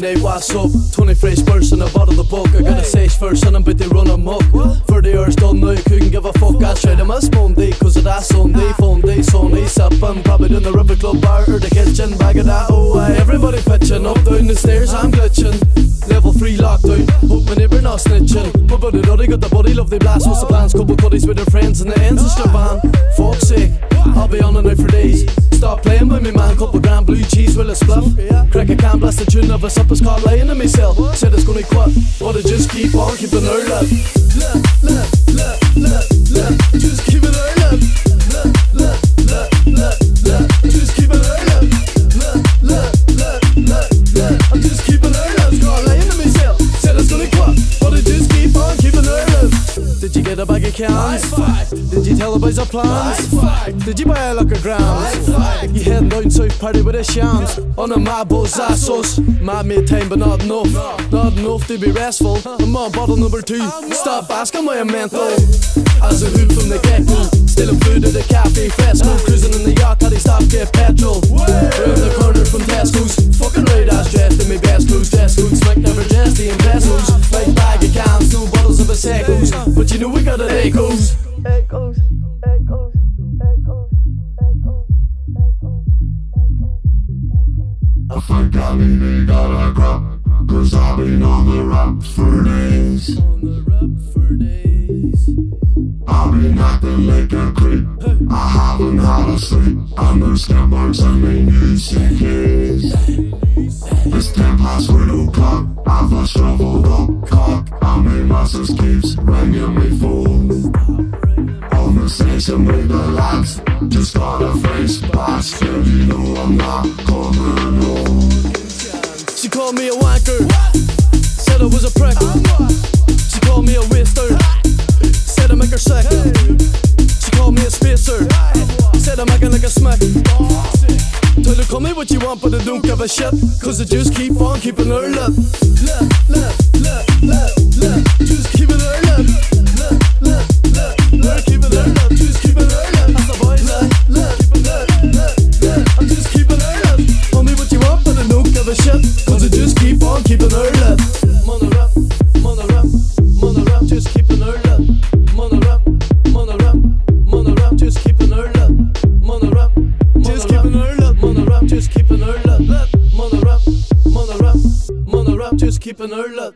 Friday night, what's up? 20 fresh bursts and a bottle of the book. I got a sesh first and I'm bit they run amok. 30 hours done now, couldn't give a fuck. I tried him a Monday, cause of that Sunday Funday, Sunday, sipping Probably in the river club bar or the kitchen Bag of that, oh aye Everybody pitching up down the stairs, I'm glitching. Level 3 lockdown, hope my neighbour not snitching. My buddy Duddy got the body, love they blast. What's the plans? Couple buddies with their friends and the ends of Strabane Fuck's sake, I'll be on the night for days. Stop playing with me man, couple Crack a can, blast the tune of a supper's caught laying in me cell Said it's gonna quit, but I just keep on keeping her love Did you a bag? Did you tell the boys our plans? Did you buy a locker grams? You heading down south party with a shams On a mad buzz assos Mad made time but not enough. Not enough to be restful. I'm on bottle number two. Stop asking why I'm mental As a hood from the get-go Stealing food at the cafe fresco Cruising in the yacht till they stop get petrol. Round the corner from Tesco's. Fucking right ass dressed in my best clothes Dress echoes. Echoes, echoes, echoes, echoes, echoes. I think I really got a grab Cause I've been on the rap for days. On the rap for days I've been acting like a creep. I haven't had a sleep. And there's ten marks on my music case It's ten past three o'clock I've a shoveled up And master's keeps ringing my phone Conversation with the lads Just got a face bastard You know I'm not coming home. She called me a wanker Said I was a prick She called me a waster Said I make her sick. She called me a spacer Said I'm acting like a smack. Told her call me what you want but I don't give a shit Cause I just keep on keeping her Love, Just her love